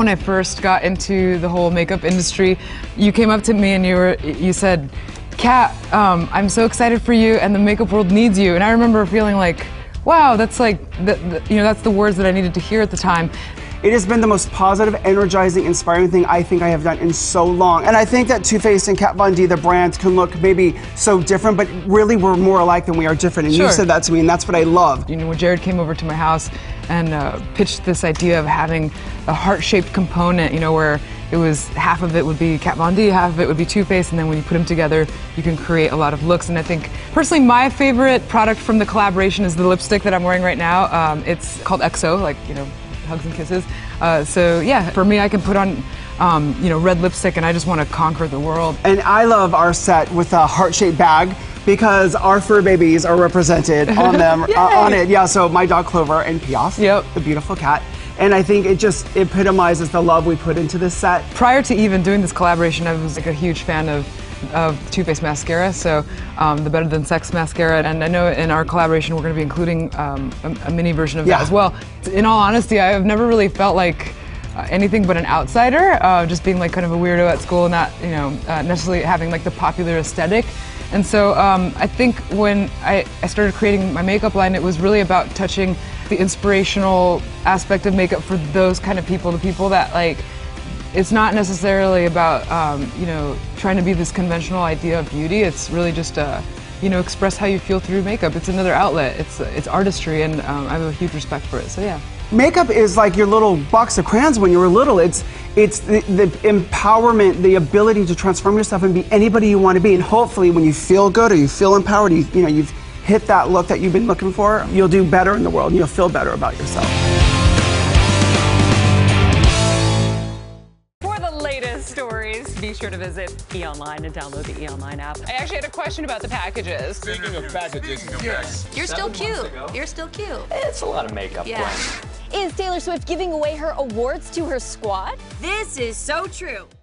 when I first got into the whole makeup industry, you came up to me and you were you said, "Kat, um, I'm so excited for you, and the makeup world needs you." And I remember feeling like, "Wow, that's like the, the, you know that's the words that I needed to hear at the time." It has been the most positive, energizing, inspiring thing I think I have done in so long. And I think that Too Faced and Kat Von D, the brands, can look maybe so different, but really we're more alike than we are different. And Sure. you said that to me, and that's what I love. You know, when Jerrod came over to my house and uh, pitched this idea of having a heart-shaped component, you know, where it was half of it would be Kat Von D, half of it would be Too Faced, and then when you put them together, you can create a lot of looks. And I think, personally, my favorite product from the collaboration is the lipstick that I'm wearing right now. Um, it's called EXO, like you know, hugs and kisses. Uh, so yeah, for me, I can put on, um, you know, red lipstick, and I just want to conquer the world. And I love our set with a heart-shaped bag because our fur babies are represented on them, uh, on it. Yeah, so my dog Clover and Piaf, Yep. the beautiful cat. And I think it just epitomizes the love we put into this set. prior to even doing this collaboration, I was like a huge fan of of Too Faced mascara, so um, the Better Than Sex mascara, and I know in our collaboration we're going to be including um, a, a mini version of Yeah. that as well. In all honesty, I've never really felt like uh, anything but an outsider, uh, just being like kind of a weirdo at school, and not you know uh, necessarily having like the popular aesthetic. And so um, I think when I, I started creating my makeup line, it was really about touching the inspirational aspect of makeup for those kind of people, the people that like it's not necessarily about um, you know trying to be this conventional idea of beauty. It's really just uh, you know express how you feel through makeup. It's another outlet. It's it's artistry, and um, I have a huge respect for it. So yeah. Makeup is like your little box of crayons when you were little. It's it's the, the empowerment, the ability to transform yourself and be anybody you want to be. And hopefully, when you feel good or you feel empowered, you, you know you've hit that look that you've been looking for. You'll do better in the world. and You'll feel better about yourself. Stories, be sure to visit eOnline and download the eOnline app. I actually had a question about the packages. Speaking of packages, yes. You're still cute. You're still cute. It's a lot of makeup. Yeah. Gwen. Is Taylor Swift giving away her awards to her squad? This is so true.